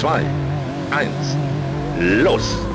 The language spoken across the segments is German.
3, 2, 1, los!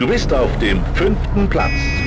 Du bist auf dem fünften Platz.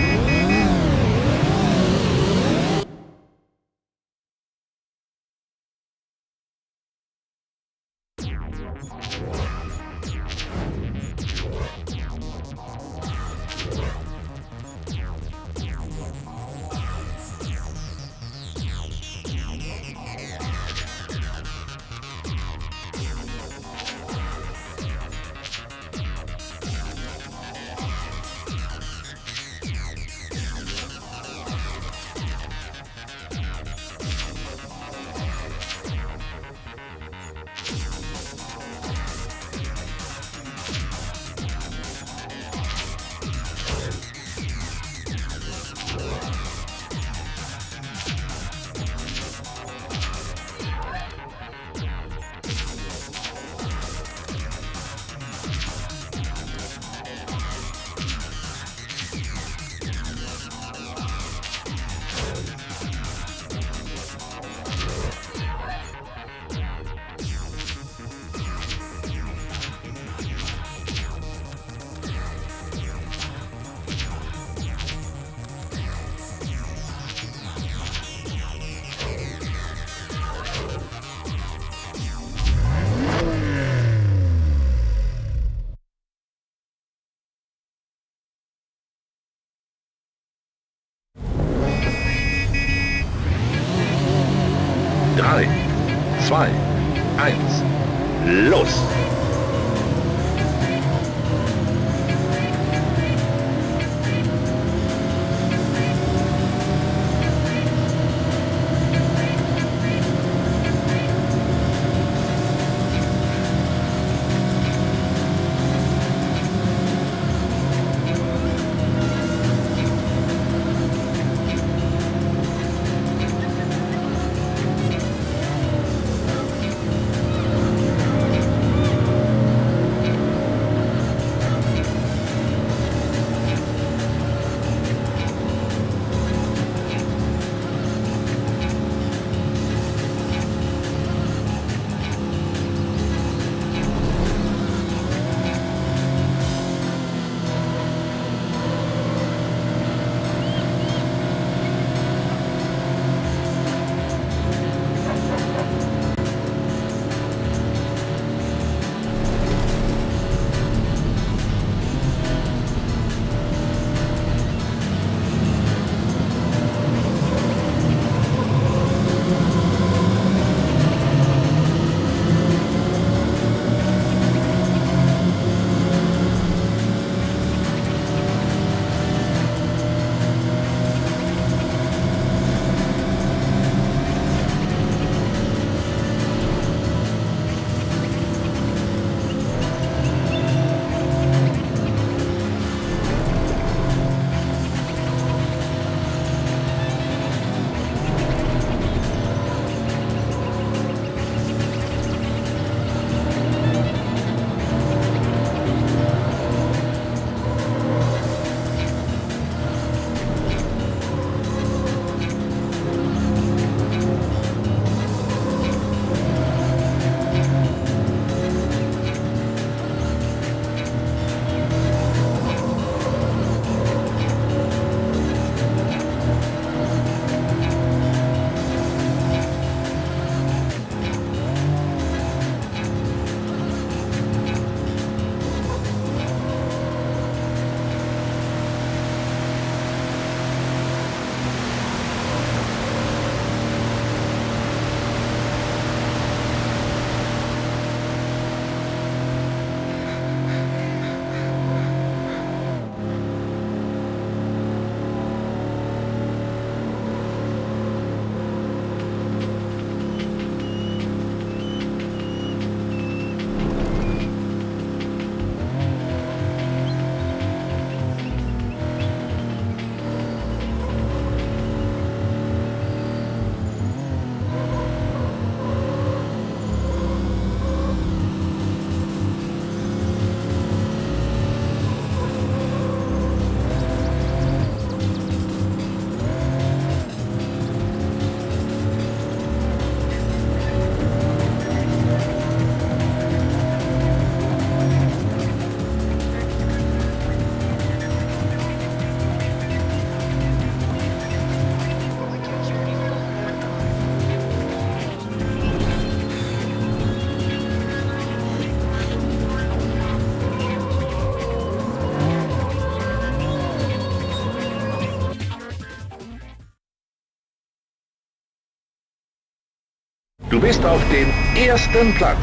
Bist auf dem ersten Platz.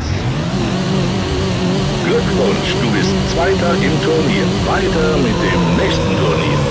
Glückwunsch, du bist Zweiter im Turnier. Weiter mit dem nächsten Turnier.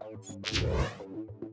Outro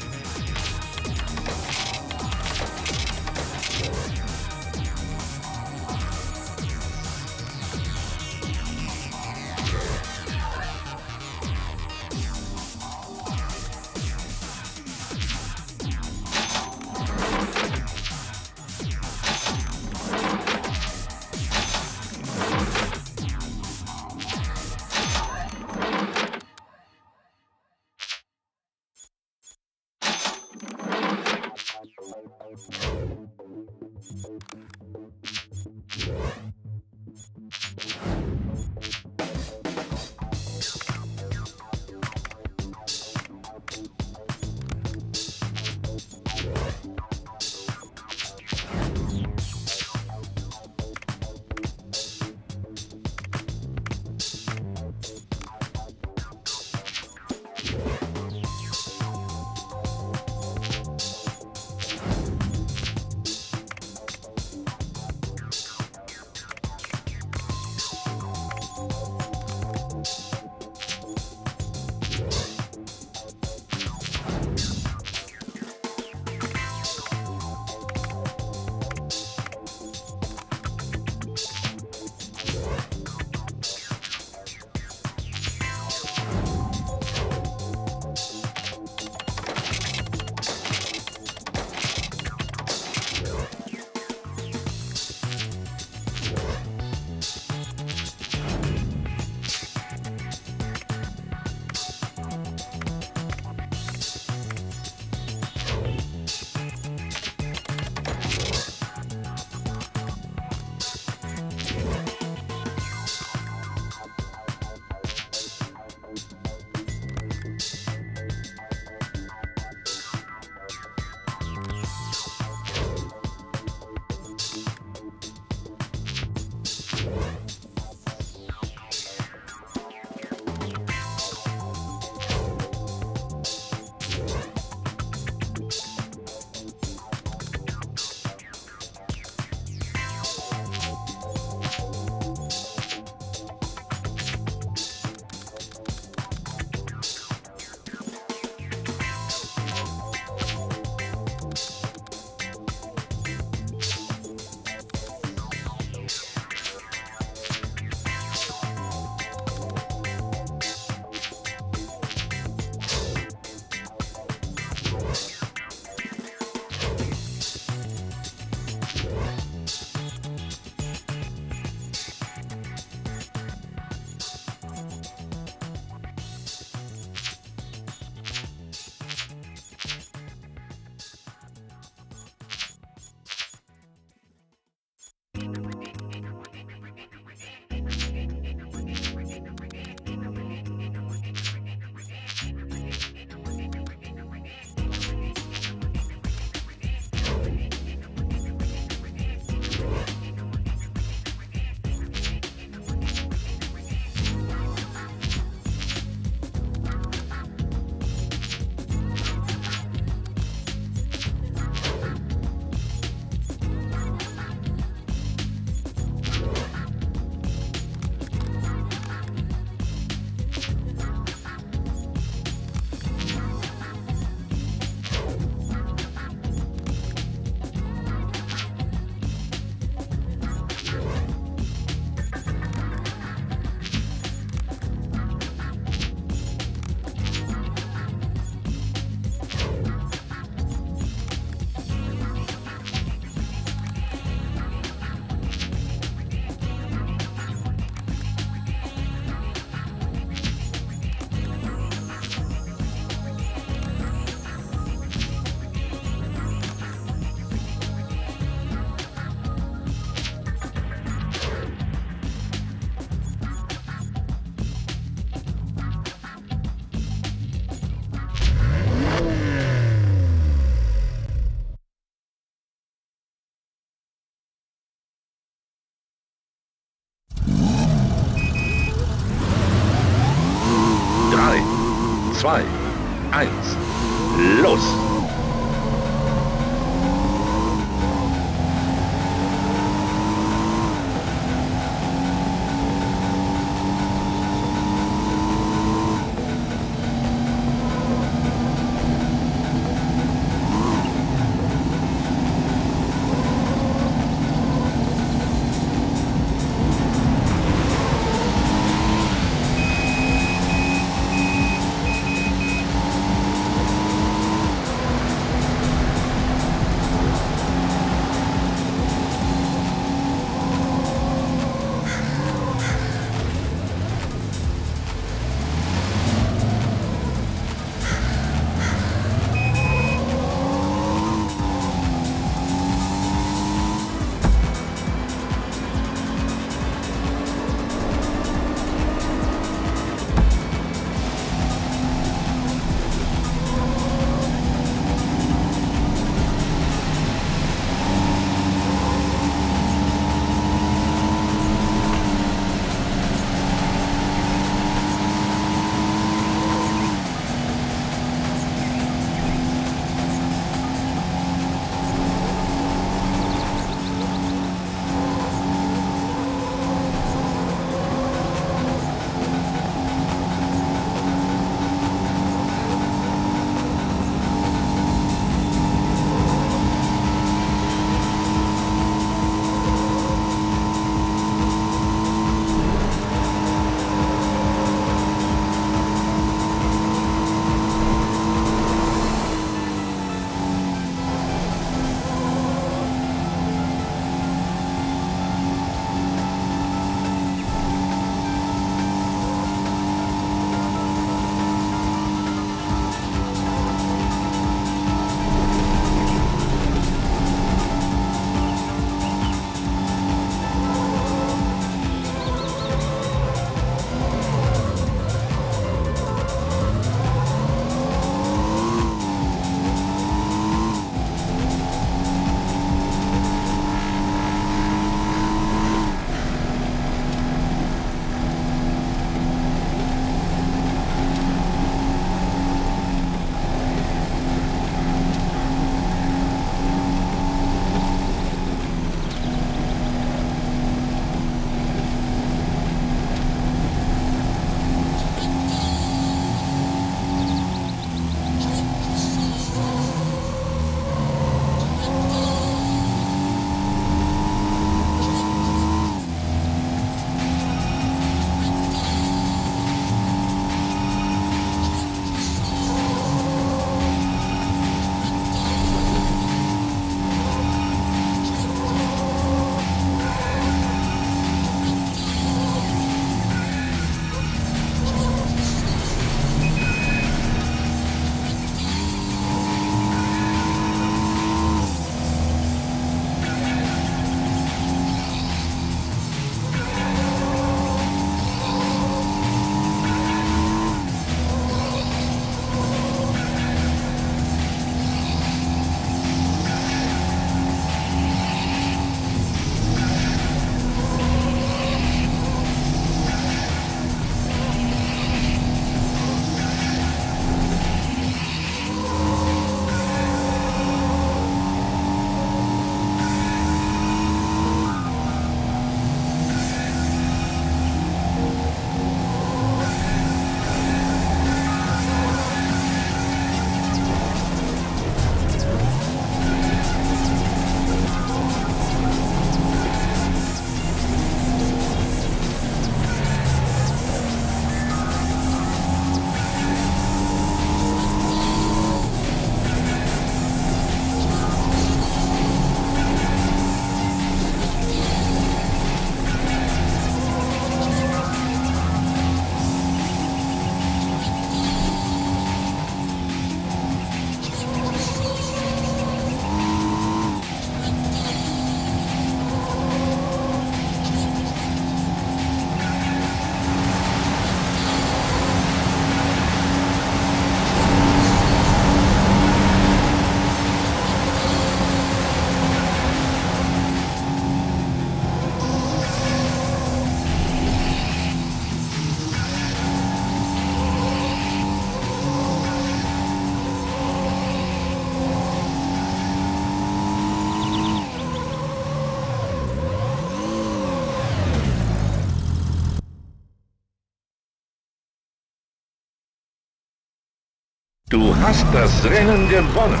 das Rennen gewonnen.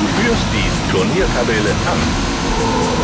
Du führst die Turniertabelle an.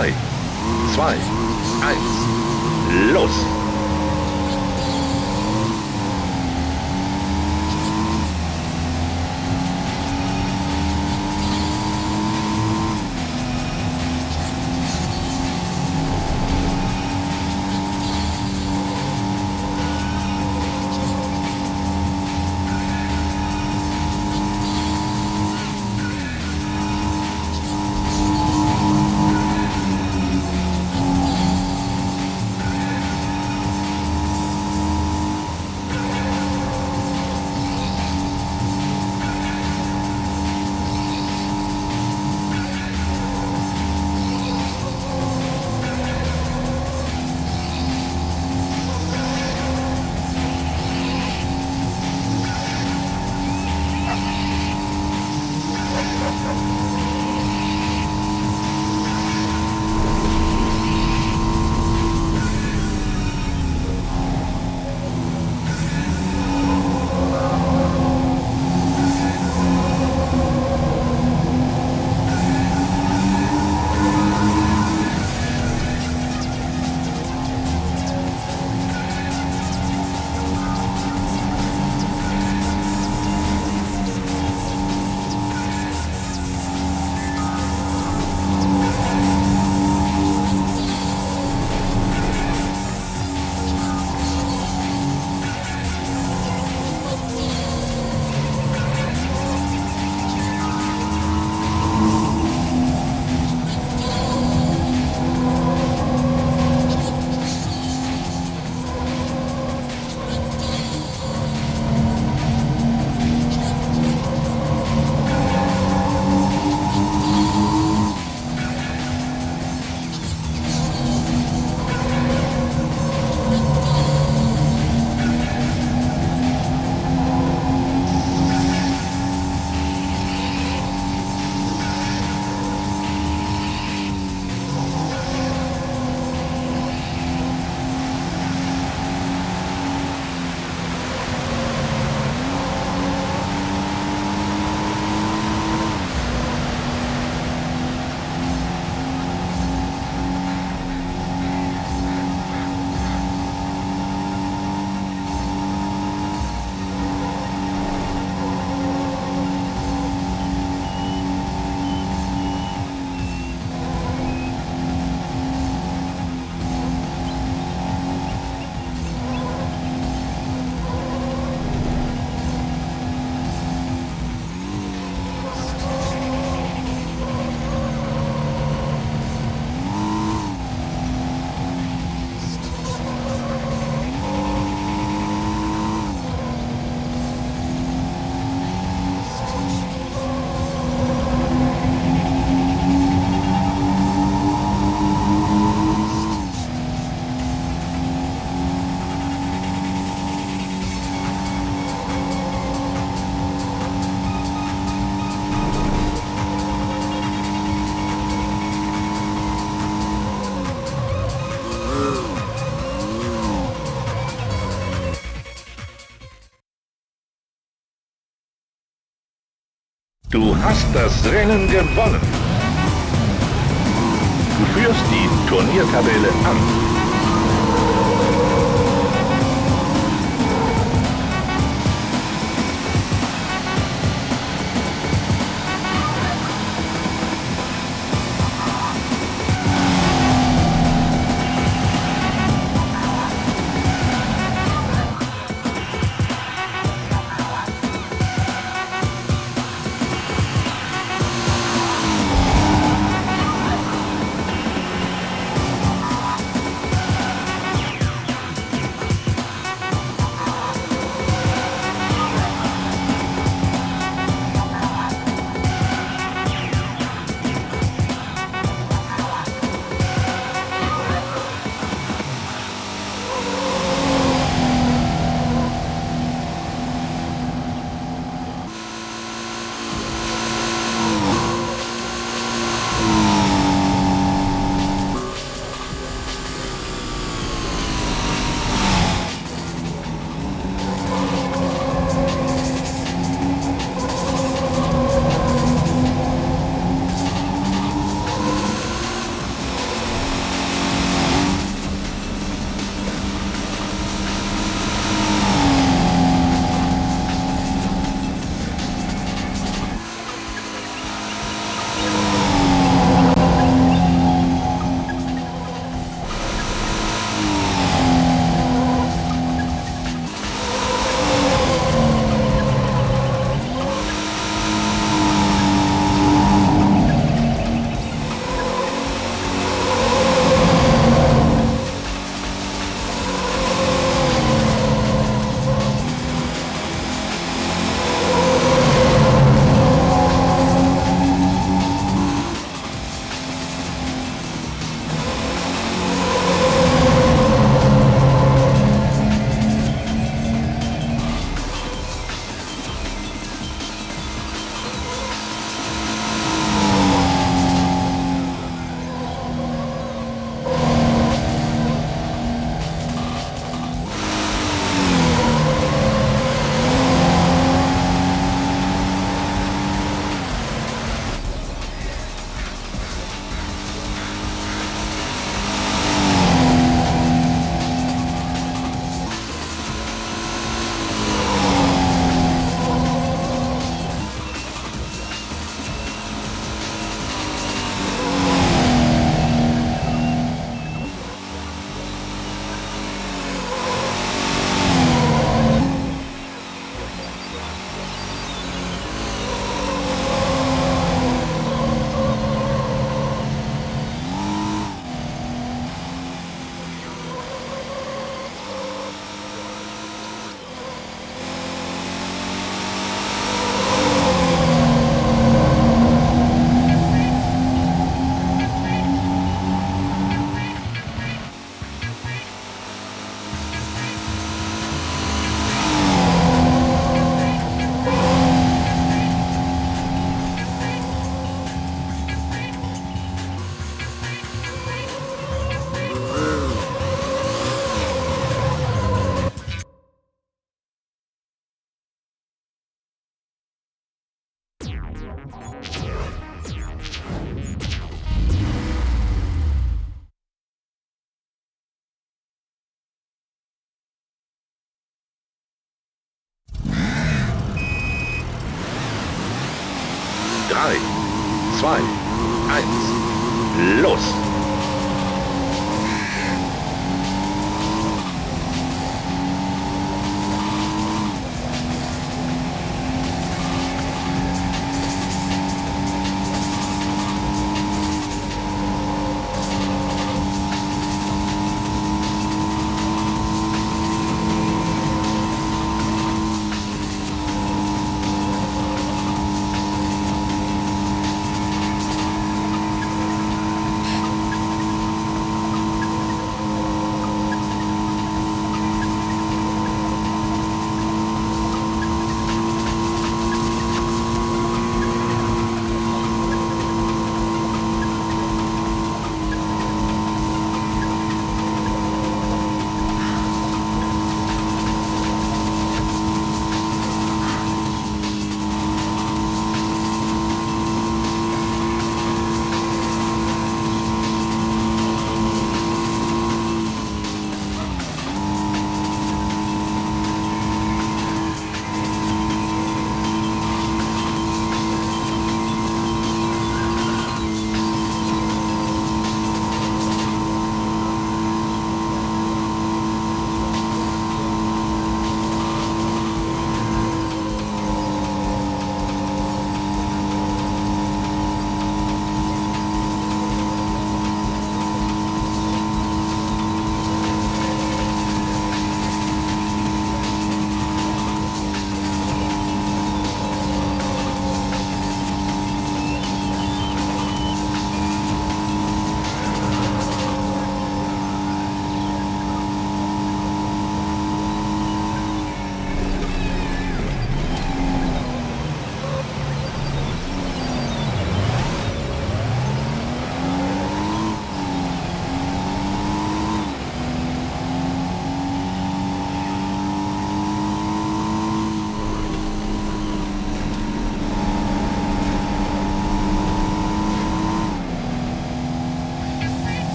3, 2, 1, los! Du hast das Rennen gewonnen. Du führst die Turniertabelle an.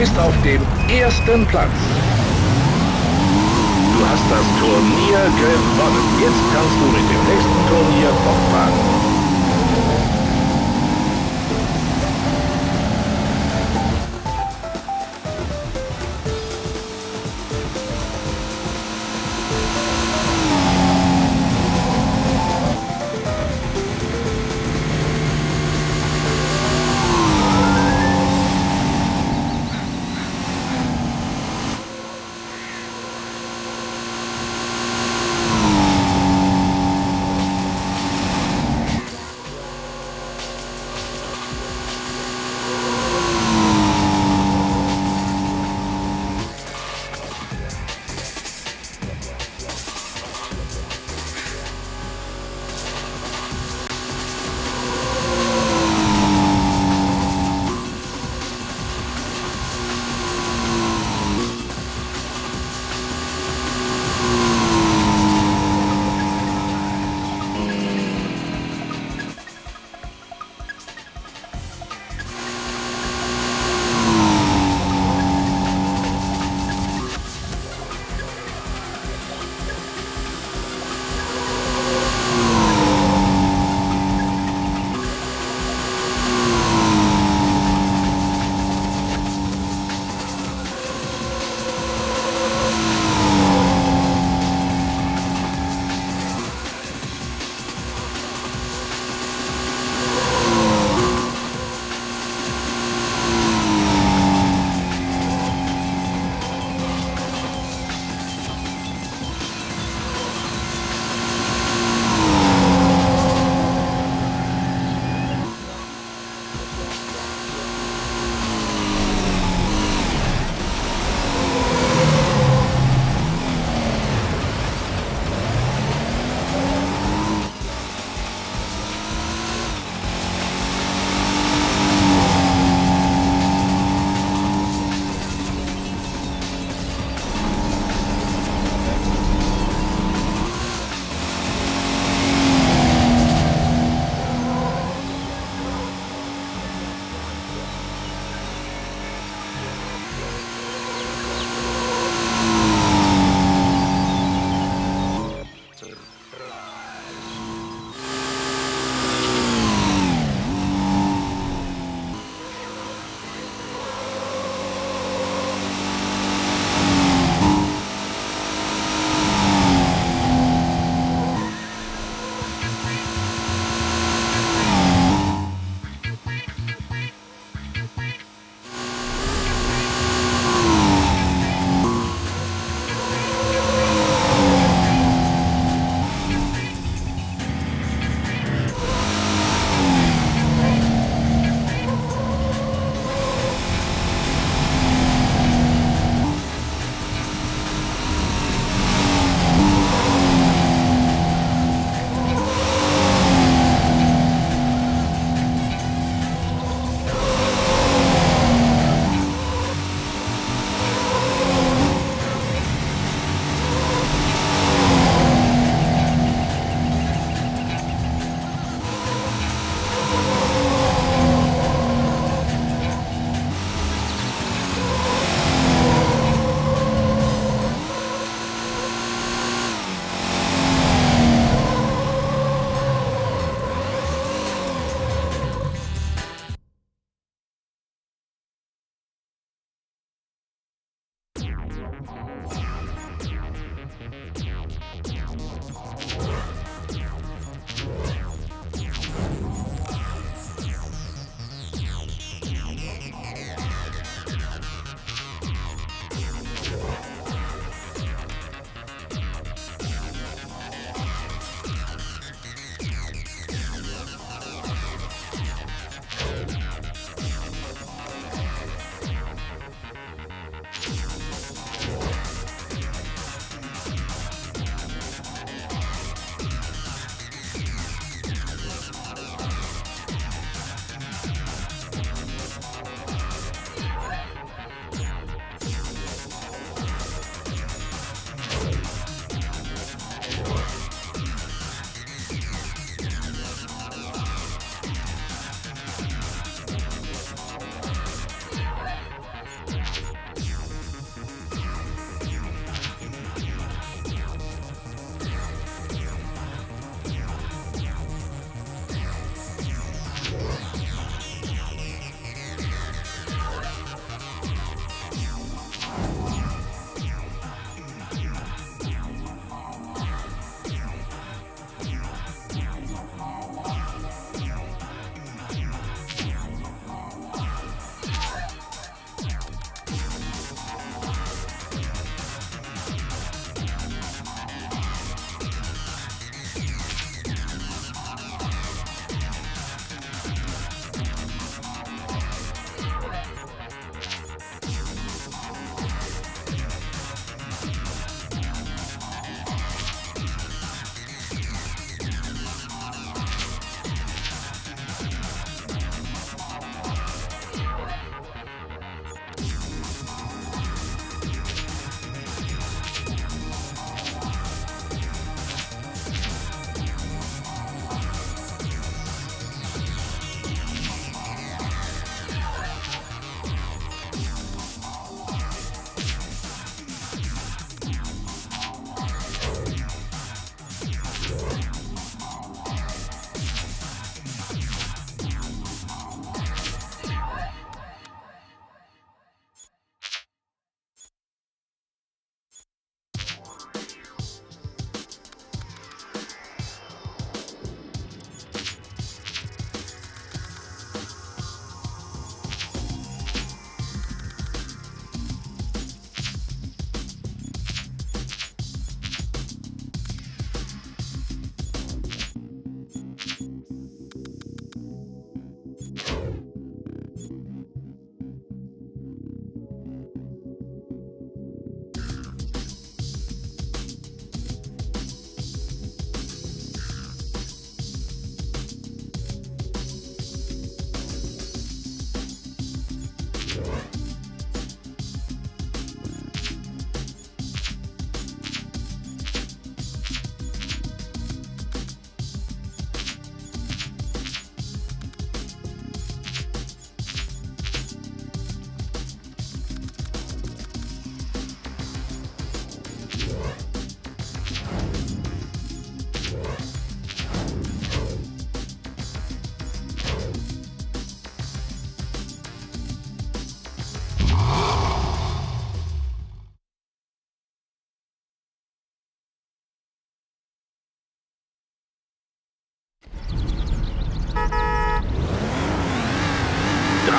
Bist auf dem ersten Platz. Du hast das Turnier gewonnen. Jetzt kannst du mit dem nächsten Turnier fortfahren.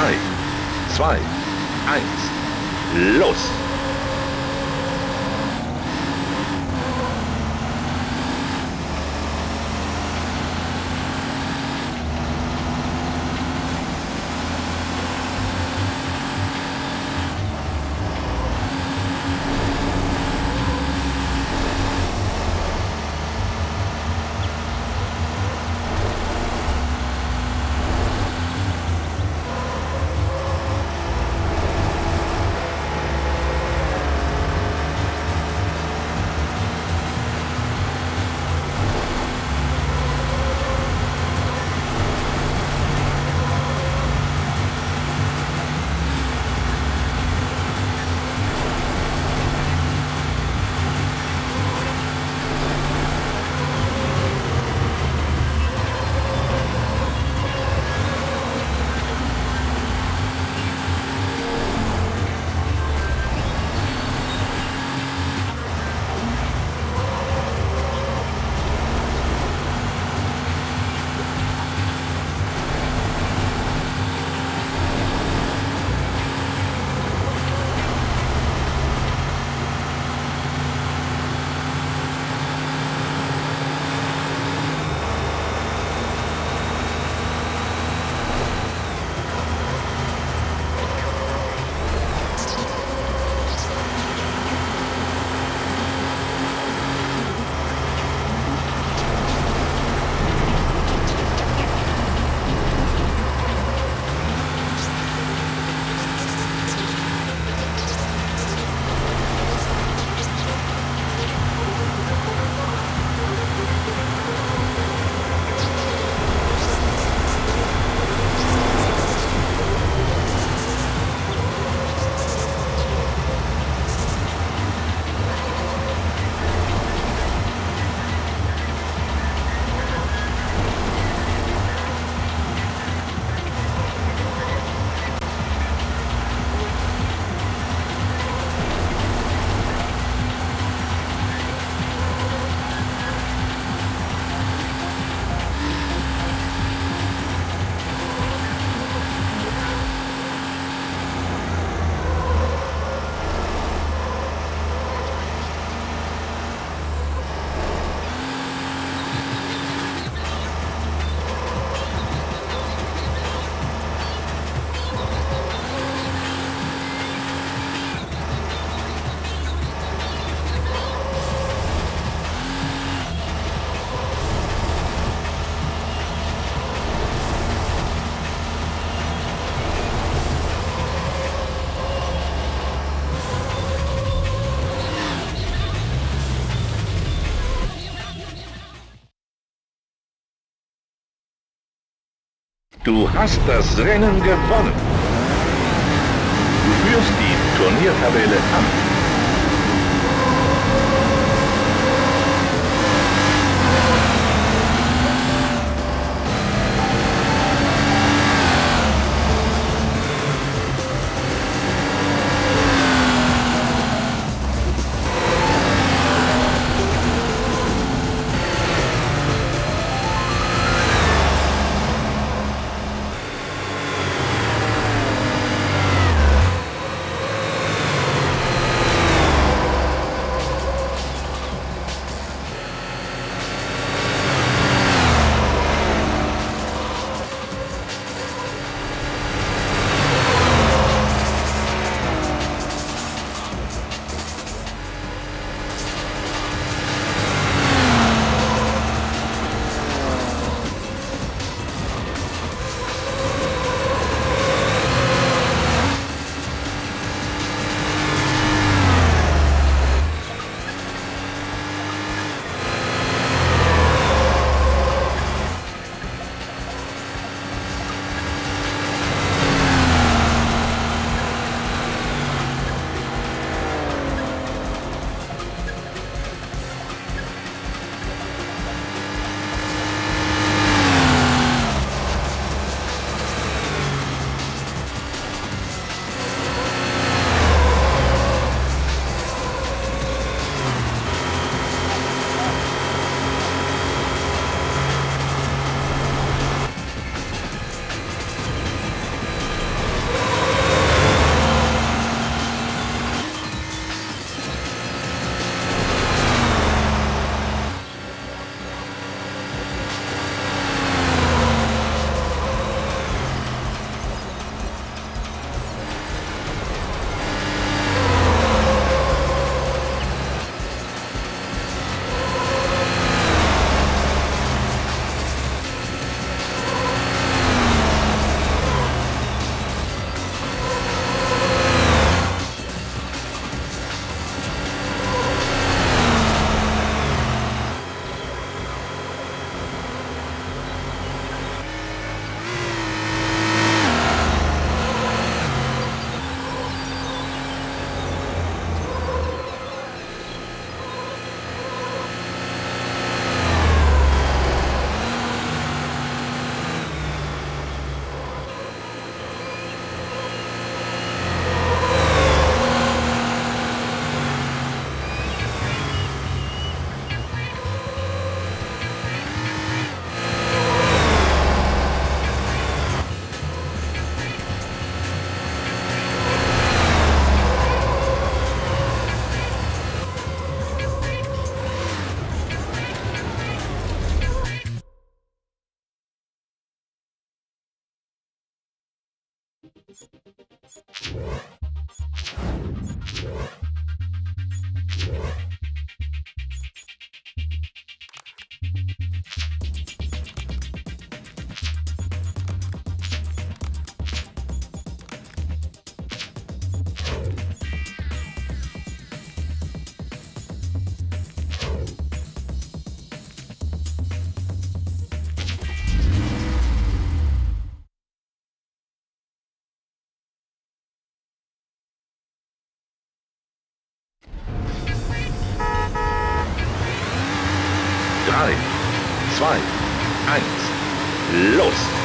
3, 2, 1, los! Du hast das Rennen gewonnen. Du führst die Turniertabelle an. 3, 2, 1, los!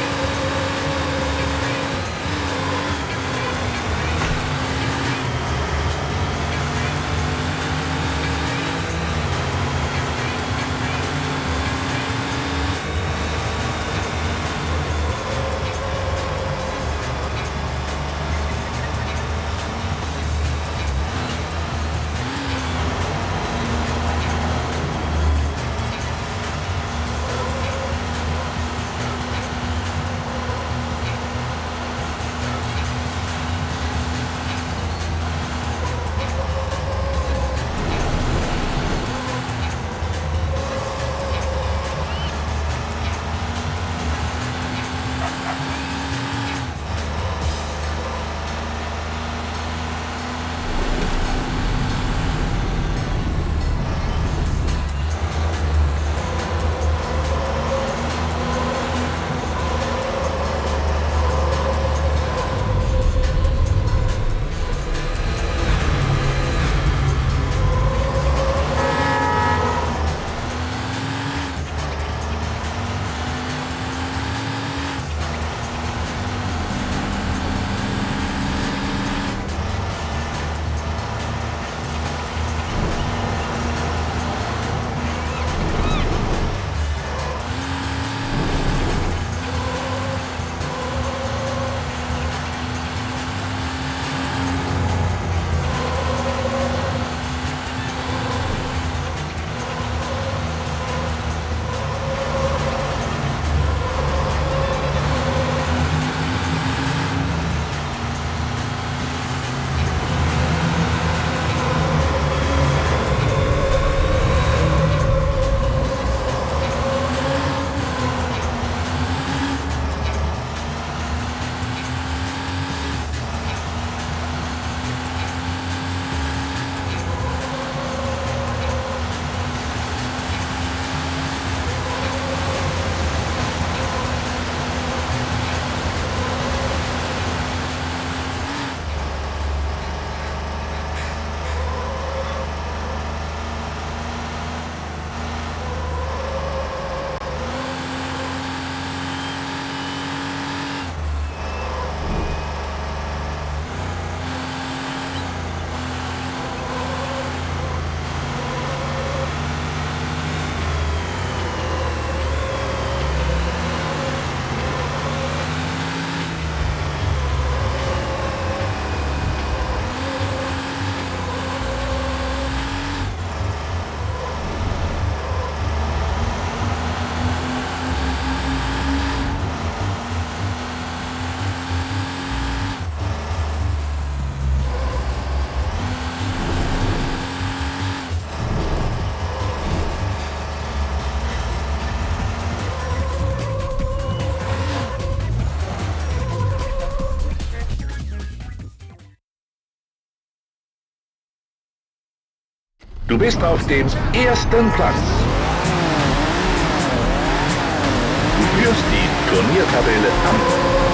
Du bist auf dem ersten Platz. Du führst die Turniertabelle an.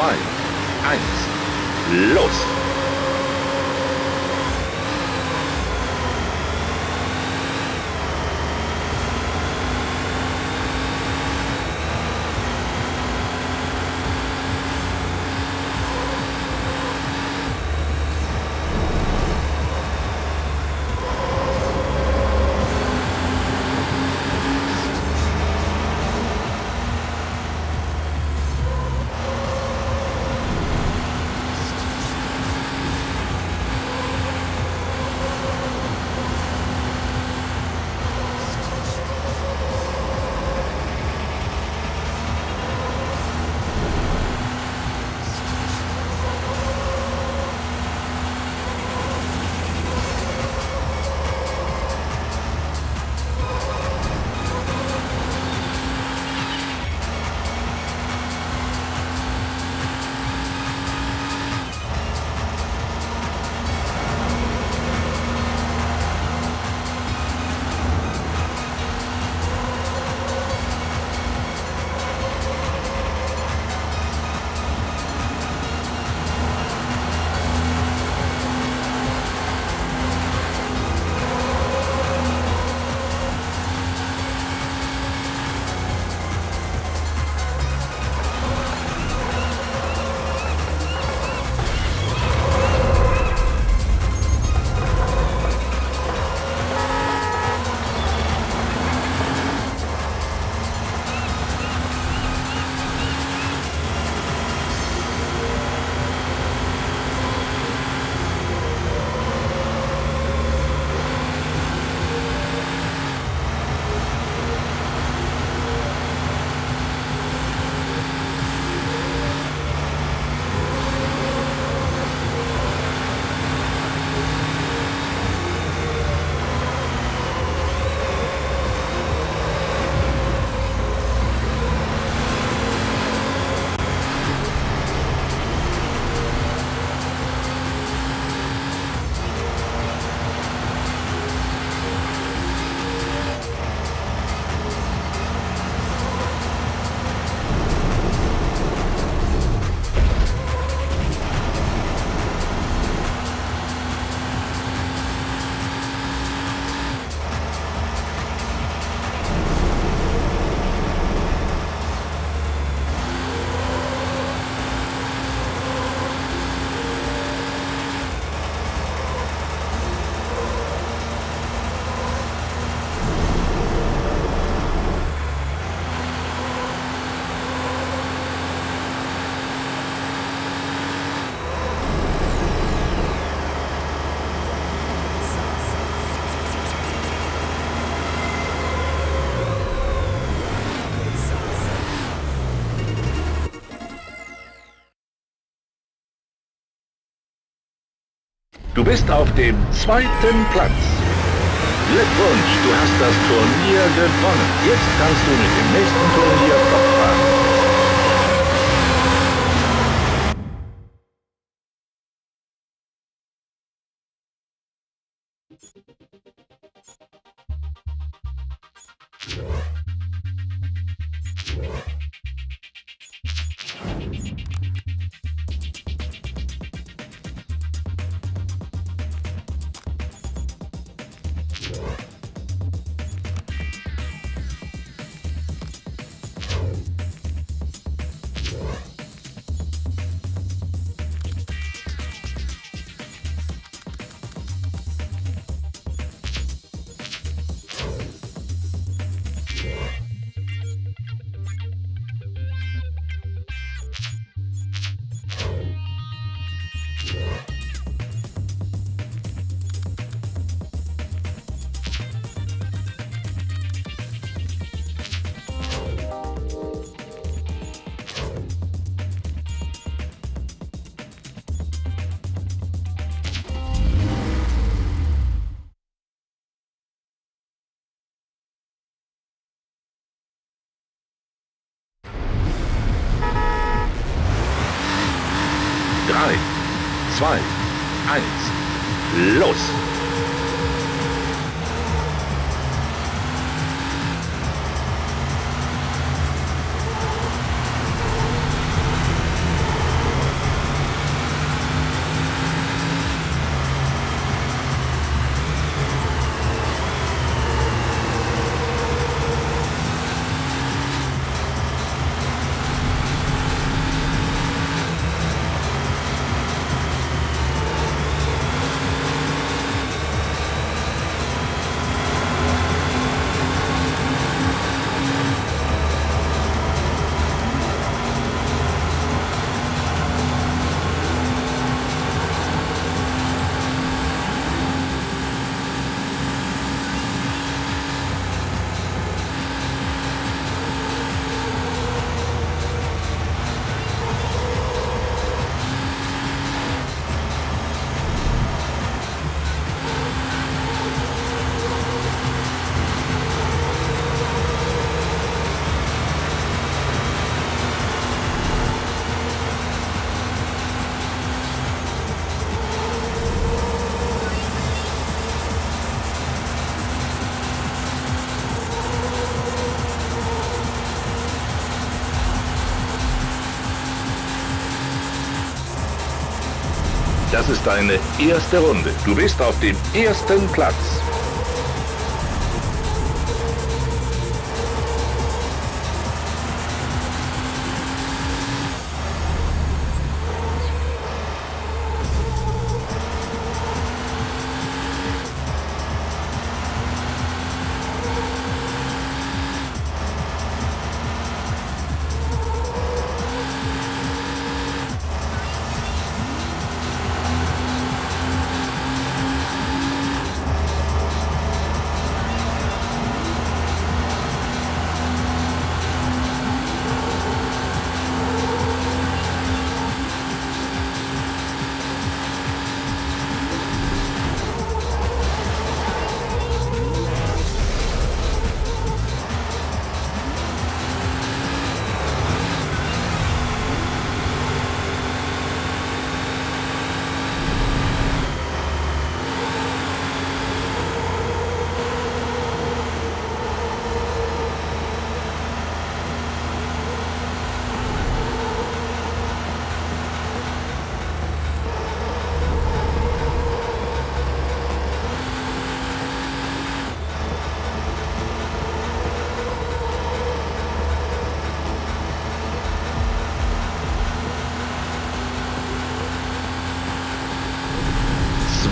2, 1, los! Du bist auf dem zweiten Platz. Glückwunsch, du hast das Turnier gewonnen. Jetzt kannst du mit dem nächsten Turnier fortfahren. Ist deine erste Runde. Du bist auf dem ersten Platz.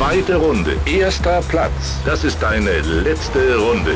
Zweite Runde, erster Platz. Das ist deine letzte Runde.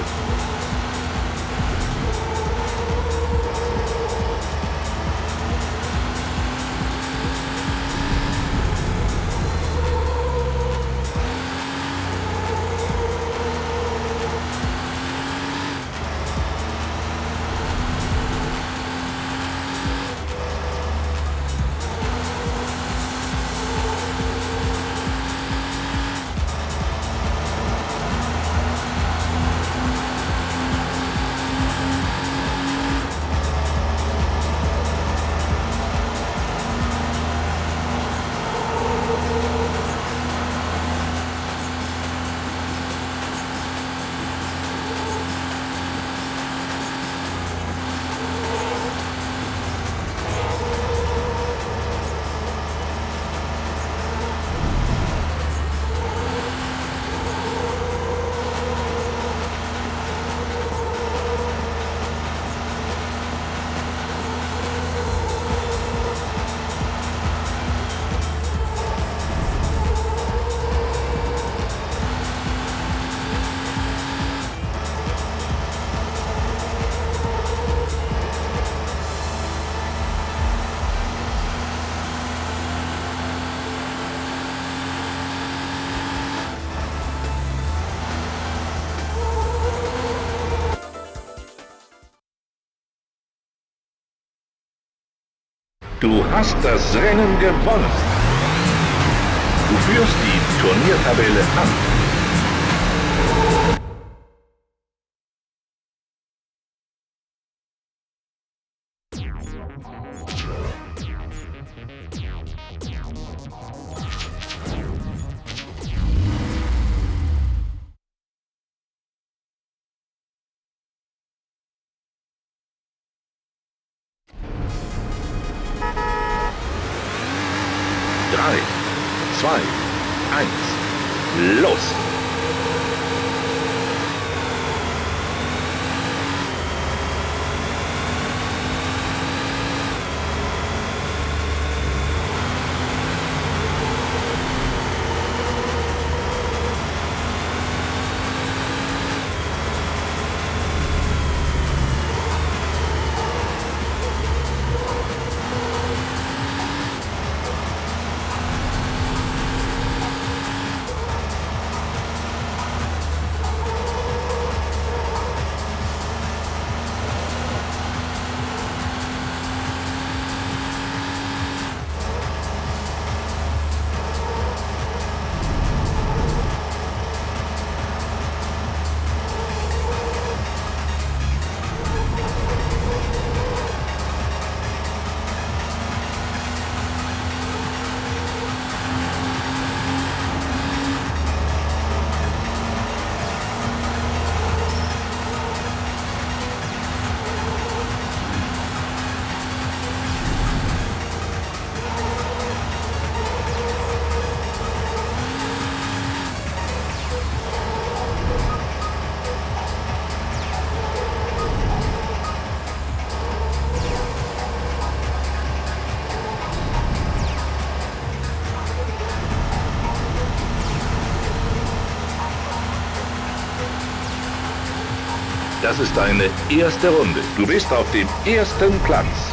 Hast das Rennen gewonnen. Du führst die Turniertabelle an. Das ist deine erste Runde. Du bist auf dem ersten Platz.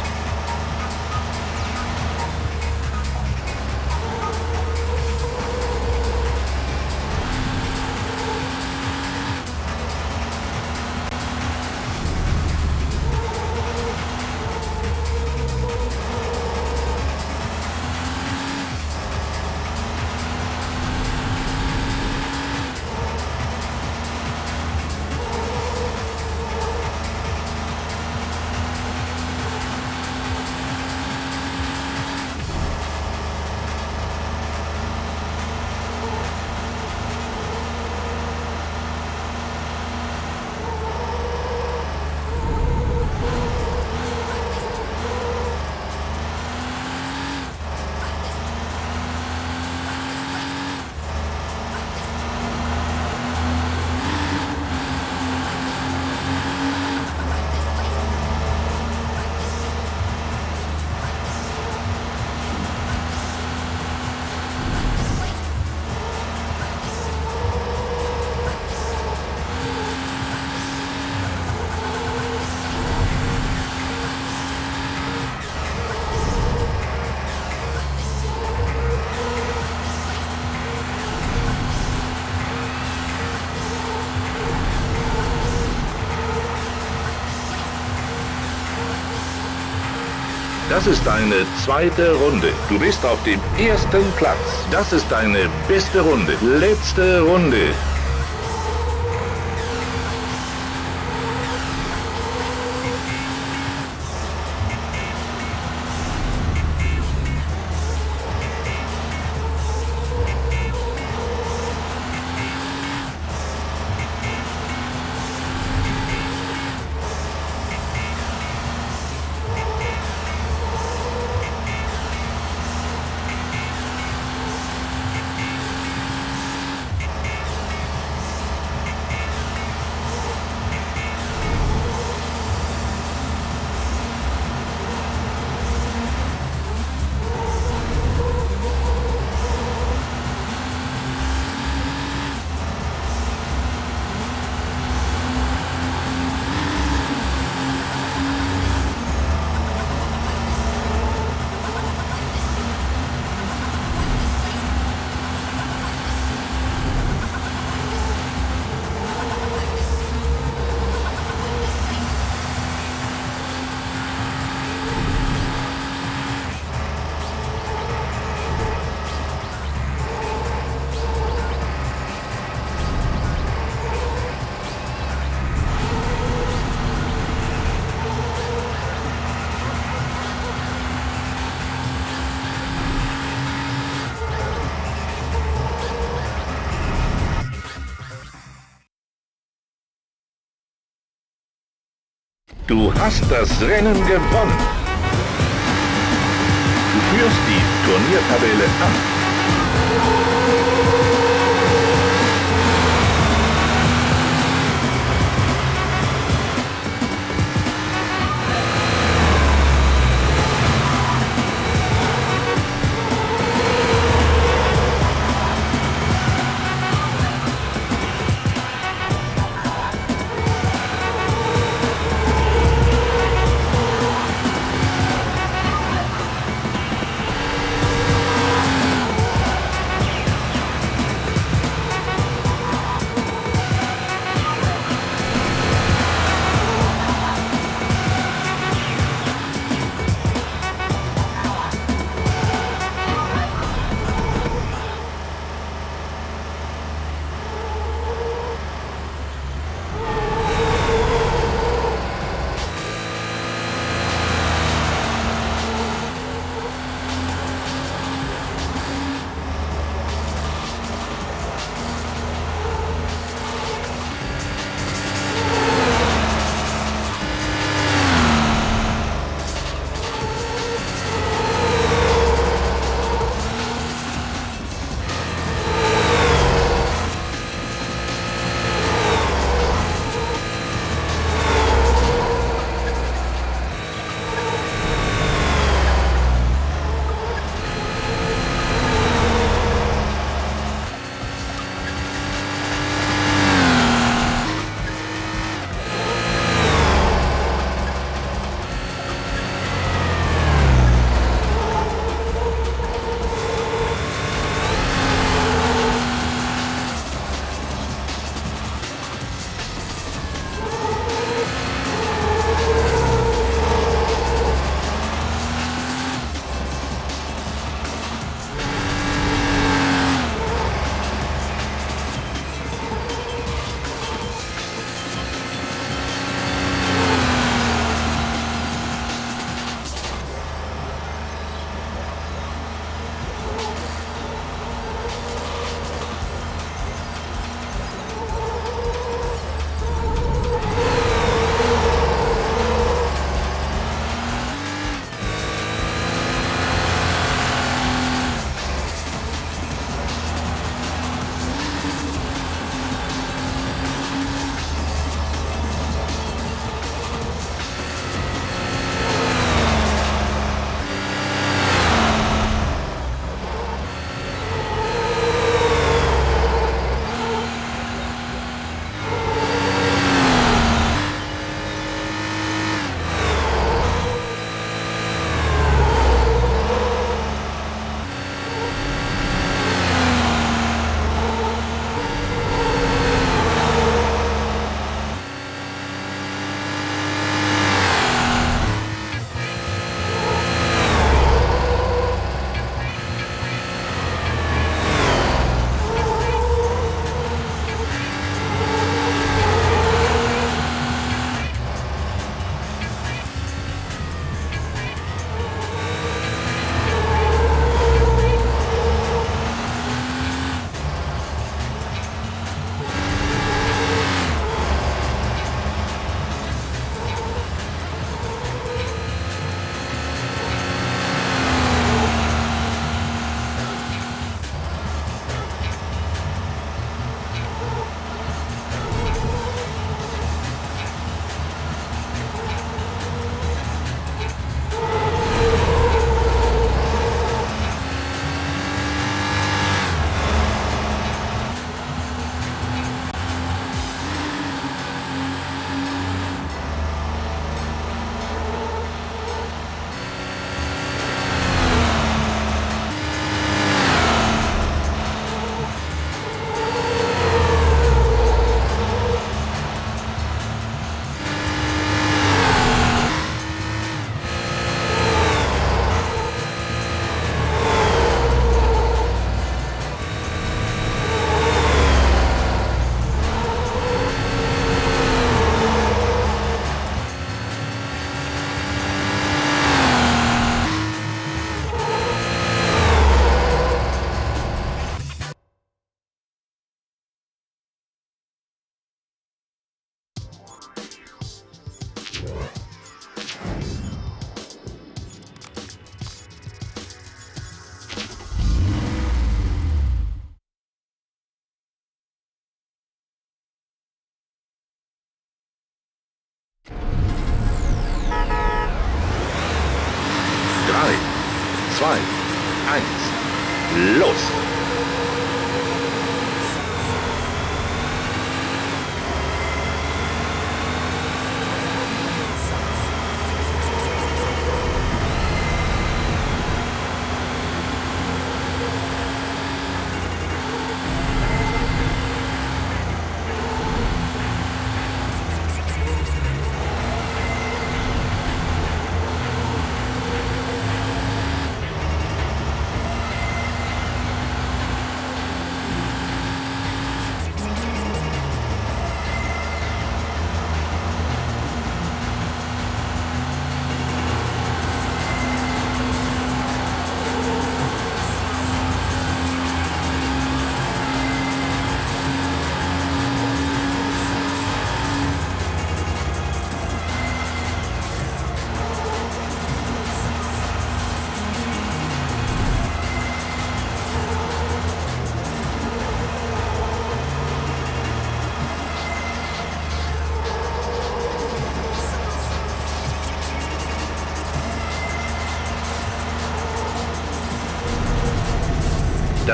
Das ist deine zweite Runde. Du bist auf dem ersten Platz. Das ist deine beste Runde. Letzte Runde. Du hast das Rennen gewonnen. Du führst die Turniertabelle an.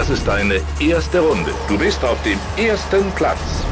Das ist deine erste Runde. Du bist auf dem ersten Platz.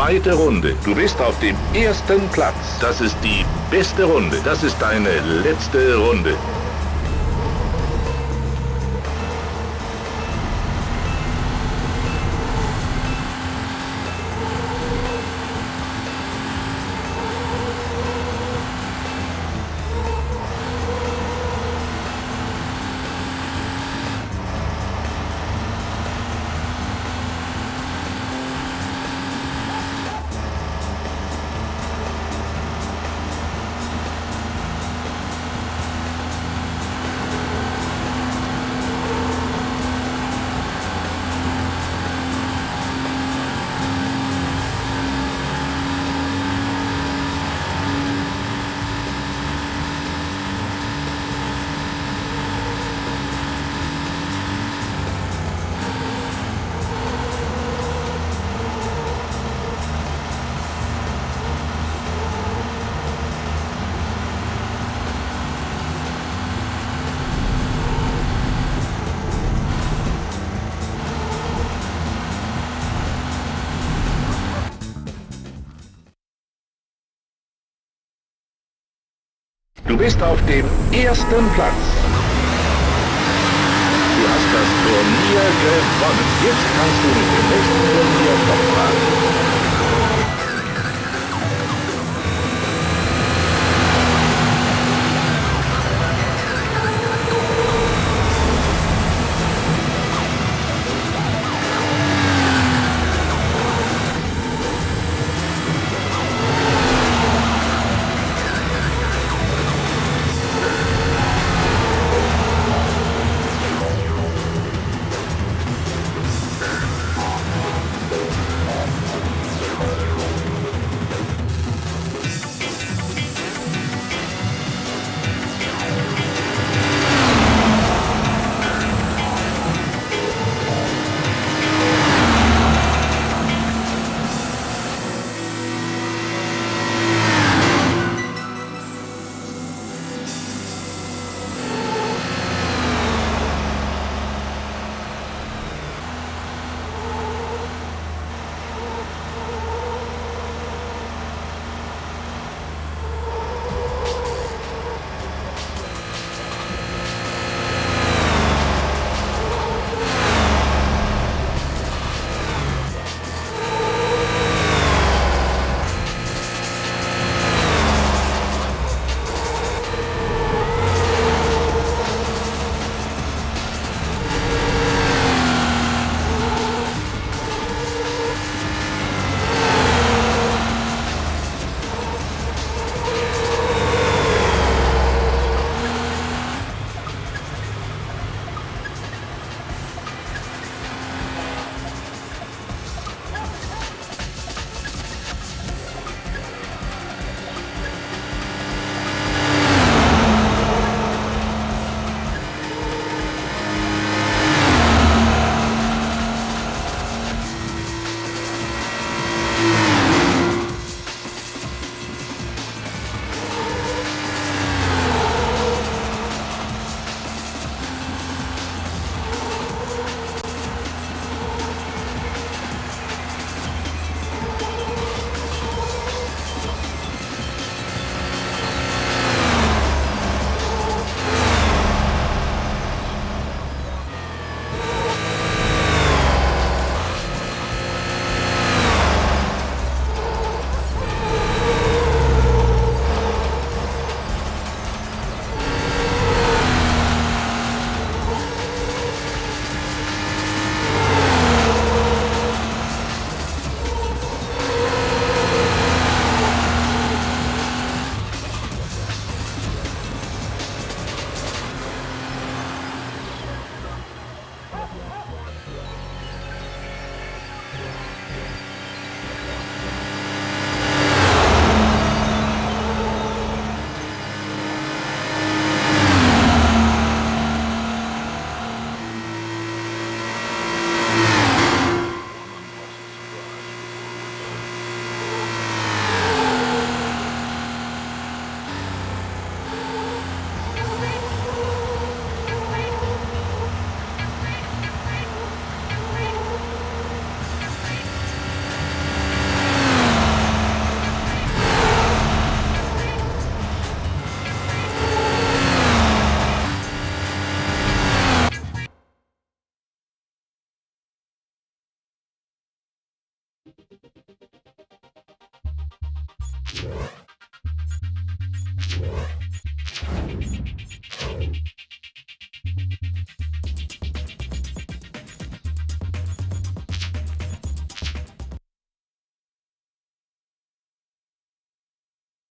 Zweite Runde. Du bist auf dem ersten Platz. Das ist die beste Runde. Das ist deine letzte Runde. Bist auf dem ersten Platz. Du hast das Turnier gewonnen. Jetzt kannst du mit dem nächsten Turnier fortfahren.